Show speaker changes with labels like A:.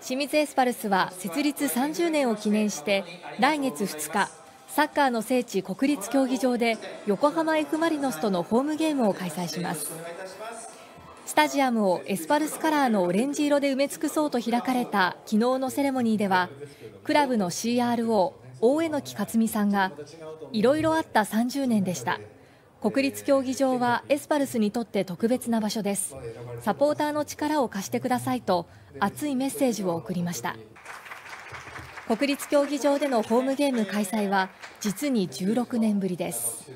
A: 清水エスパルスは設立30年を記念して来月2日サッカーの聖地国立競技場で横浜 F・ マリノスとのホームゲームを開催します。スタジアムをエスパルスカラーのオレンジ色で埋め尽くそうと開かれた昨日のセレモニーではクラブの CRO 大榎木克美さんがいろいろあった30年でした。国立競技場はエスパルスにとって特別な場所です。サポーターの力を貸してくださいと熱いメッセージを送りました。国立競技場でのホームゲーム開催は実に16年ぶりです。